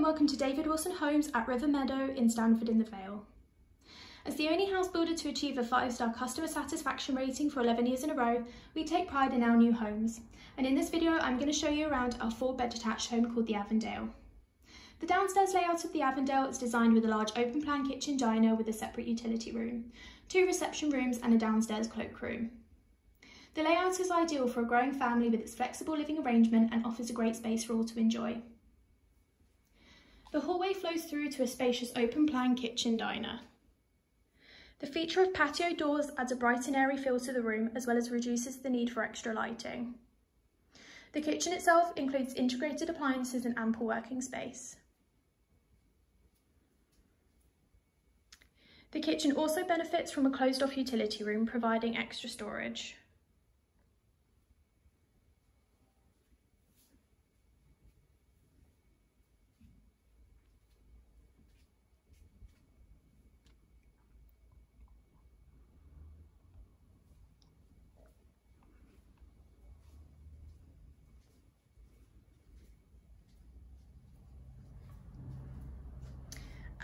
welcome to David Wilson Homes at River Meadow in Stanford in the Vale. As the only house builder to achieve a 5-star customer satisfaction rating for 11 years in a row, we take pride in our new homes. And in this video, I'm going to show you around our four-bed detached home called the Avondale. The downstairs layout of the Avondale is designed with a large open-plan kitchen diner with a separate utility room, two reception rooms and a downstairs cloakroom. The layout is ideal for a growing family with its flexible living arrangement and offers a great space for all to enjoy. The hallway flows through to a spacious open-plan kitchen diner. The feature of patio doors adds a bright and airy feel to the room as well as reduces the need for extra lighting. The kitchen itself includes integrated appliances and ample working space. The kitchen also benefits from a closed-off utility room providing extra storage.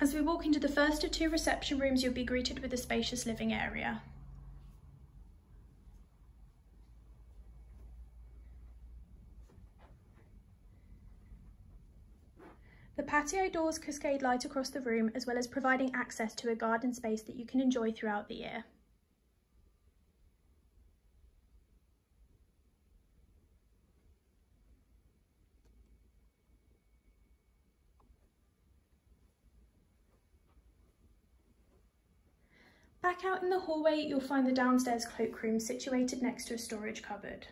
As we walk into the first of two reception rooms, you'll be greeted with a spacious living area. The patio doors cascade light across the room as well as providing access to a garden space that you can enjoy throughout the year. Back out in the hallway, you'll find the downstairs cloakroom situated next to a storage cupboard.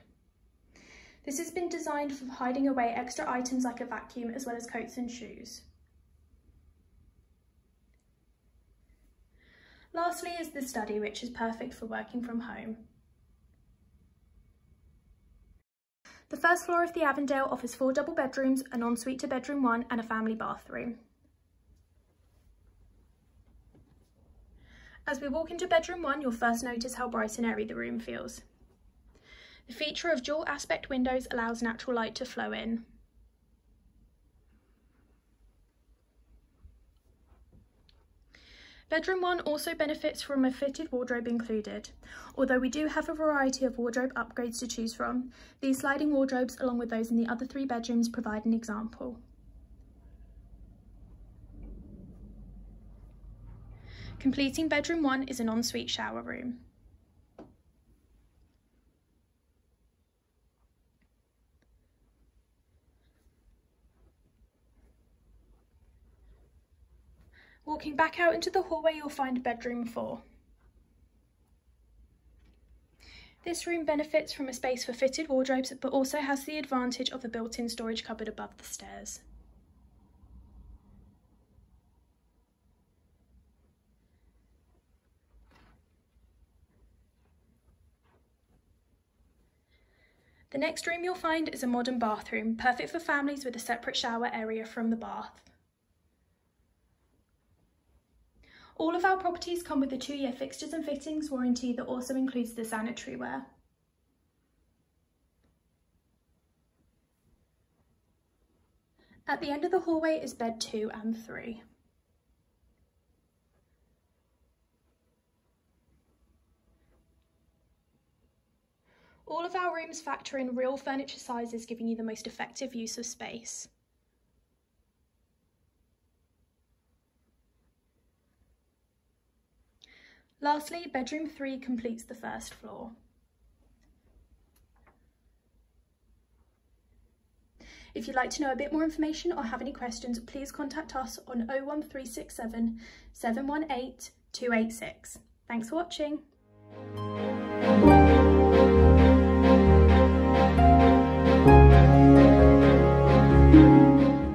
This has been designed for hiding away extra items like a vacuum as well as coats and shoes. Lastly is the study, which is perfect for working from home. The first floor of the Avondale offers four double bedrooms, an ensuite to bedroom one and a family bathroom. As we walk into bedroom one, you'll first notice how bright and airy the room feels. The feature of dual aspect windows allows natural light to flow in. Bedroom 1 also benefits from a fitted wardrobe included. Although we do have a variety of wardrobe upgrades to choose from, these sliding wardrobes along with those in the other three bedrooms provide an example. Completing bedroom one is an ensuite shower room. Walking back out into the hallway, you'll find bedroom four. This room benefits from a space for fitted wardrobes, but also has the advantage of a built-in storage cupboard above the stairs. The next room you'll find is a modern bathroom, perfect for families with a separate shower area from the bath. All of our properties come with a two-year fixtures and fittings warranty that also includes the sanitary ware. At the end of the hallway is bed two and three. All of our rooms factor in real furniture sizes, giving you the most effective use of space. Lastly, bedroom three completes the first floor. If you'd like to know a bit more information or have any questions, please contact us on 01367 718 286. Thanks for watching.